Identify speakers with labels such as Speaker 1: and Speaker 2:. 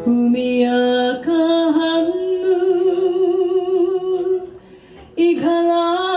Speaker 1: Humiakahanu ikalau.